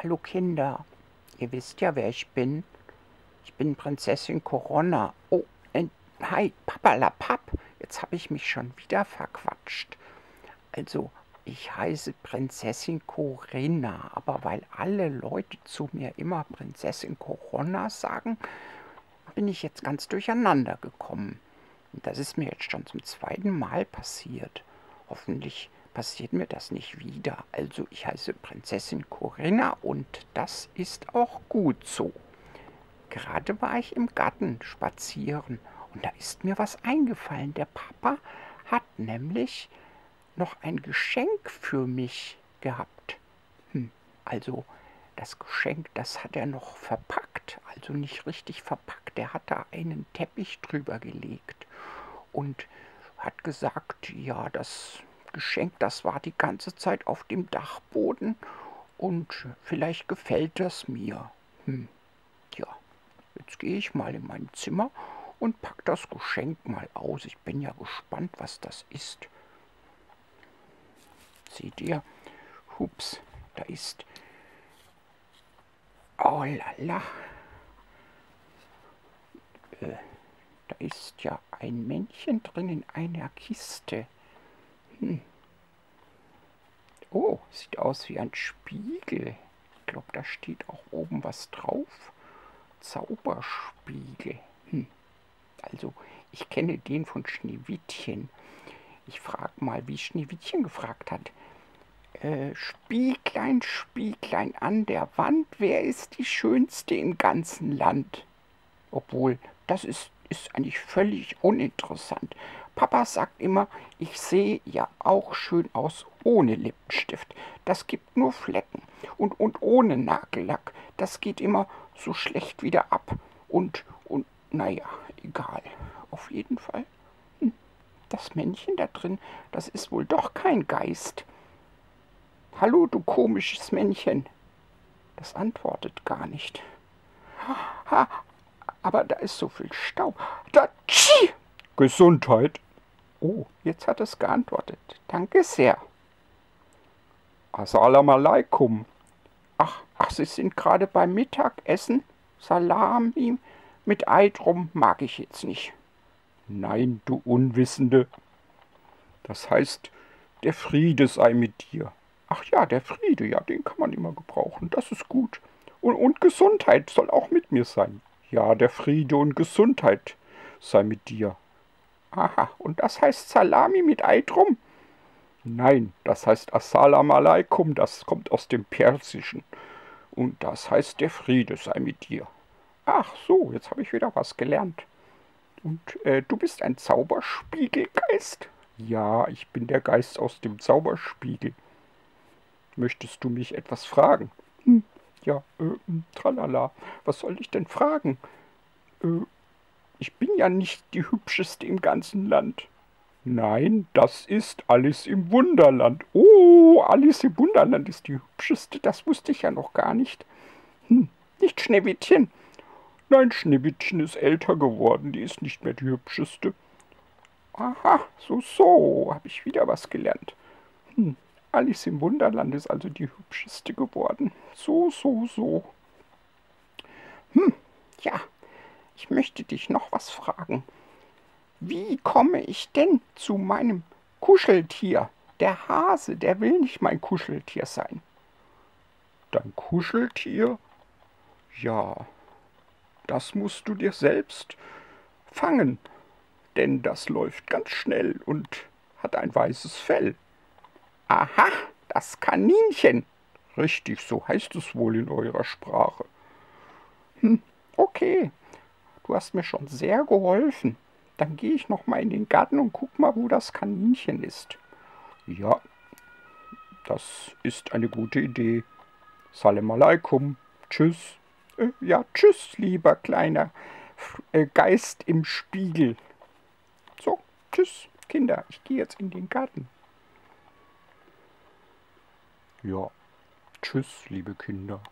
Hallo Kinder, ihr wisst ja, wer ich bin. Ich bin Prinzessin Corona. Oh, äh, hi, Papalapap, jetzt habe ich mich schon wieder verquatscht. Also, ich heiße Prinzessin Corinna, aber weil alle Leute zu mir immer Prinzessin Corona sagen, bin ich jetzt ganz durcheinander gekommen. Und das ist mir jetzt schon zum zweiten Mal passiert. Hoffentlich passiert mir das nicht wieder. Also ich heiße Prinzessin Corinna und das ist auch gut so. Gerade war ich im Garten spazieren und da ist mir was eingefallen. Der Papa hat nämlich noch ein Geschenk für mich gehabt. Hm, also das Geschenk, das hat er noch verpackt, also nicht richtig verpackt. Er hat da einen Teppich drüber gelegt und hat gesagt, ja, das Geschenk, das war die ganze Zeit auf dem Dachboden und vielleicht gefällt das mir. Hm, ja, jetzt gehe ich mal in mein Zimmer und pack das Geschenk mal aus. Ich bin ja gespannt, was das ist. Seht ihr? Hups, da ist... Oh lala. Äh, da ist ja ein Männchen drin in einer Kiste. Hm. Oh, sieht aus wie ein Spiegel. Ich glaube, da steht auch oben was drauf. Zauberspiegel. Hm. Also, ich kenne den von Schneewittchen. Ich frage mal, wie Schneewittchen gefragt hat. Äh, Spieglein, Spieglein an der Wand, wer ist die Schönste im ganzen Land? Obwohl, das ist, ist eigentlich völlig uninteressant. Papa sagt immer, ich sehe ja auch schön aus ohne Lippenstift. Das gibt nur Flecken. Und, und ohne Nagellack, das geht immer so schlecht wieder ab. Und, und, naja, egal. Auf jeden Fall. Hm, das Männchen da drin, das ist wohl doch kein Geist. Hallo, du komisches Männchen. Das antwortet gar nicht. Ha, aber da ist so viel Staub. Da, tschi! Gesundheit. Oh, jetzt hat es geantwortet. Danke sehr. Assalamu alaikum. Ach, ach, Sie sind gerade beim Mittagessen? Salami mit Ei drum mag ich jetzt nicht. Nein, du Unwissende. Das heißt, der Friede sei mit dir. Ach ja, der Friede, ja, den kann man immer gebrauchen. Das ist gut. Und, und Gesundheit soll auch mit mir sein. Ja, der Friede und Gesundheit sei mit dir. Aha, und das heißt Salami mit Ei drum? Nein, das heißt Assalam alaikum, das kommt aus dem Persischen. Und das heißt der Friede sei mit dir. Ach so, jetzt habe ich wieder was gelernt. Und äh, du bist ein Zauberspiegelgeist? Ja, ich bin der Geist aus dem Zauberspiegel. Möchtest du mich etwas fragen? Hm, ja, äh, hm, tralala. Was soll ich denn fragen? Äh, ich bin ja nicht die hübscheste im ganzen Land. Nein, das ist Alice im Wunderland. Oh, Alice im Wunderland ist die hübscheste, das wusste ich ja noch gar nicht. Hm, nicht Schneewittchen. Nein, Schneewittchen ist älter geworden, die ist nicht mehr die hübscheste. Aha, so, so, habe ich wieder was gelernt. Hm, Alice im Wunderland ist also die hübscheste geworden. So, so, so. Hm, ja, ich möchte dich noch was fragen. Wie komme ich denn zu meinem Kuscheltier? Der Hase, der will nicht mein Kuscheltier sein. Dein Kuscheltier? Ja, das musst du dir selbst fangen, denn das läuft ganz schnell und hat ein weißes Fell. Aha, das Kaninchen. Richtig, so heißt es wohl in eurer Sprache. Hm, okay, Du hast mir schon sehr geholfen. Dann gehe ich noch mal in den Garten und guck mal, wo das Kaninchen ist. Ja, das ist eine gute Idee. Salam alaikum. Tschüss. Äh, ja, tschüss, lieber kleiner äh, Geist im Spiegel. So, tschüss, Kinder. Ich gehe jetzt in den Garten. Ja, tschüss, liebe Kinder.